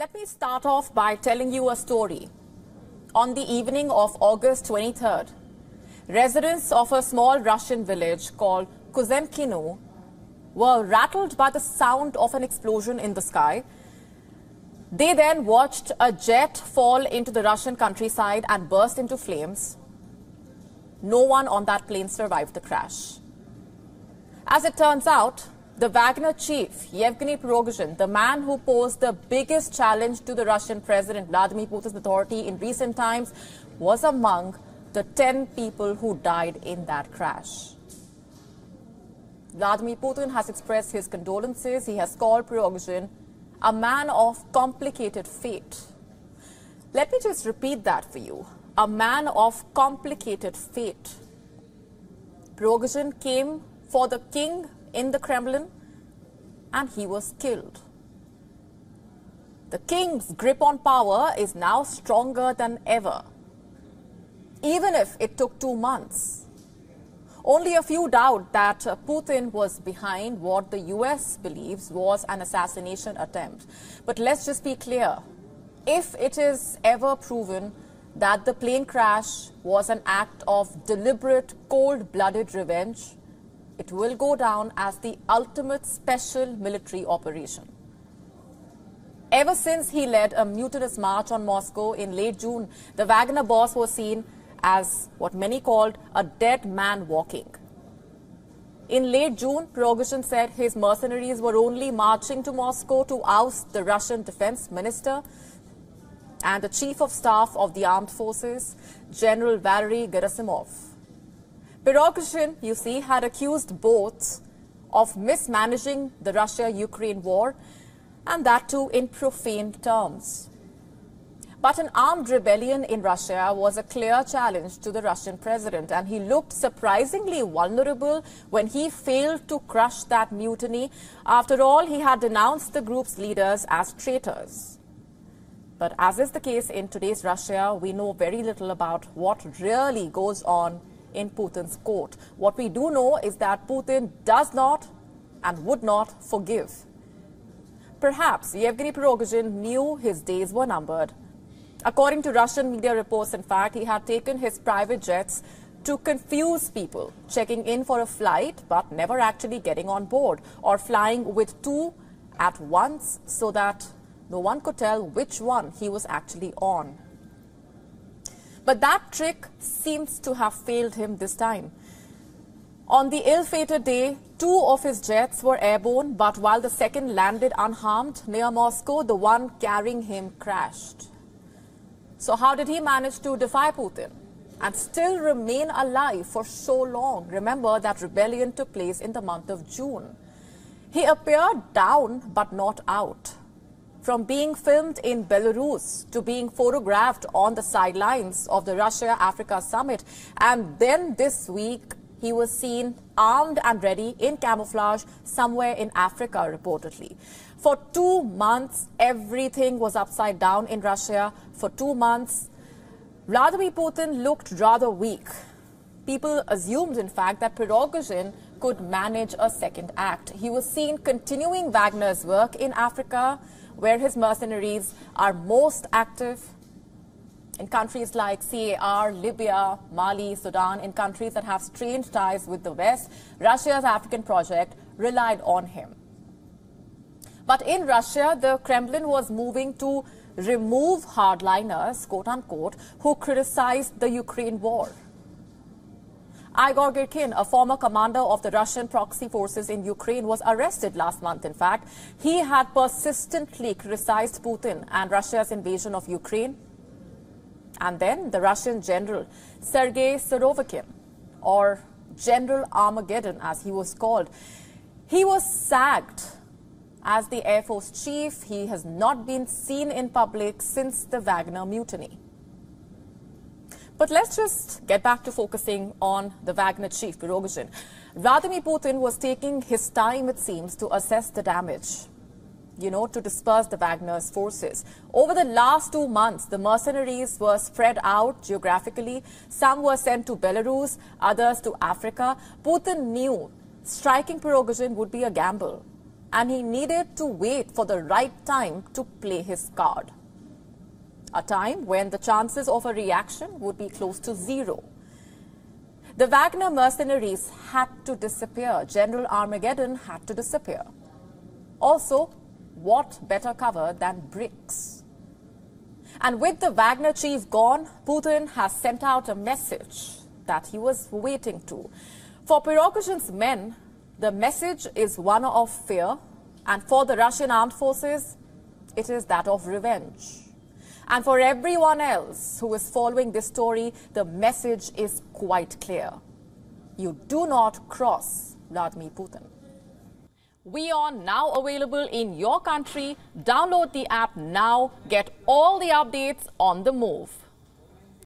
Let me start off by telling you a story. On the evening of August 23rd, residents of a small Russian village called Kuzemkino were rattled by the sound of an explosion in the sky. They then watched a jet fall into the Russian countryside and burst into flames. No one on that plane survived the crash. As it turns out, the Wagner chief, Yevgeny Prigozhin, the man who posed the biggest challenge to the Russian President Vladimir Putin's authority in recent times, was among the 10 people who died in that crash. Vladimir Putin has expressed his condolences. He has called Prigozhin a man of complicated fate. Let me just repeat that for you. A man of complicated fate. Prigozhin came for the king in the Kremlin and he was killed. The king's grip on power is now stronger than ever, even if it took two months. Only a few doubt that Putin was behind what the US believes was an assassination attempt. But let's just be clear. If it is ever proven that the plane crash was an act of deliberate, cold blooded revenge, it will go down as the ultimate special military operation. Ever since he led a mutinous march on Moscow in late June, the Wagner boss was seen as what many called a dead man walking. In late June, Prigozhin said his mercenaries were only marching to Moscow to oust the Russian defense minister and the chief of staff of the armed forces, General Valery Gerasimov. Prigozhin, you see, had accused both of mismanaging the Russia-Ukraine war, and that too in profane terms. But an armed rebellion in Russia was a clear challenge to the Russian president, and he looked surprisingly vulnerable when he failed to crush that mutiny. After all, he had denounced the group's leaders as traitors. But as is the case in today's Russia, we know very little about what really goes on in Putin's court. What we do know is that Putin does not and would not forgive. Perhaps Yevgeny Prigozhin knew his days were numbered. According to Russian media reports, in fact, he had taken his private jets to confuse people, checking in for a flight but never actually getting on board, or flying with two at once so that no one could tell which one he was actually on. But that trick seems to have failed him this time. On the ill-fated day, two of his jets were airborne, but while the second landed unharmed near Moscow, the one carrying him crashed. So how did he manage to defy Putin and still remain alive for so long? Remember that rebellion took place in the month of June. He appeared down but not out. From being filmed in Belarus to being photographed on the sidelines of the Russia-Africa summit. And then this week, he was seen armed and ready in camouflage somewhere in Africa, reportedly. For two months, everything was upside down in Russia. For two months, Vladimir Putin looked rather weak. People assumed, in fact, that Prigozhin could manage a second act. He was seen continuing Wagner's work in Africa, where his mercenaries are most active in countries like CAR, Libya, Mali, Sudan, in countries that have strained ties with the West, Russia's African project relied on him. But in Russia, the Kremlin was moving to remove hardliners, quote unquote, who criticized the Ukraine war. Igor Girkin, a former commander of the Russian proxy forces in Ukraine, was arrested last month, in fact. He had persistently criticized Putin and Russia's invasion of Ukraine. And then the Russian general, Sergei Surovikin, or General Armageddon, as he was called, he was sacked as the Air Force chief. He has not been seen in public since the Wagner mutiny. But let's just get back to focusing on the Wagner chief, Prigozhin. Vladimir Putin was taking his time, it seems, to assess the damage, you know, to disperse the Wagner's forces. Over the last two months, the mercenaries were spread out geographically. Some were sent to Belarus, others to Africa. Putin knew striking Prigozhin would be a gamble. and he needed to wait for the right time to play his card. A time when the chances of a reaction would be close to zero. The Wagner mercenaries had to disappear. General Armageddon had to disappear. Also, what better cover than BRICS? And with the Wagner chief gone, Putin has sent out a message that he was waiting to. For Prigozhin's men, the message is one of fear, and for the Russian armed forces, it is that of revenge. And for everyone else who is following this story, the message is quite clear. You do not cross Vladimir Putin. We are now available in your country. Download the app now. Get all the updates on the move.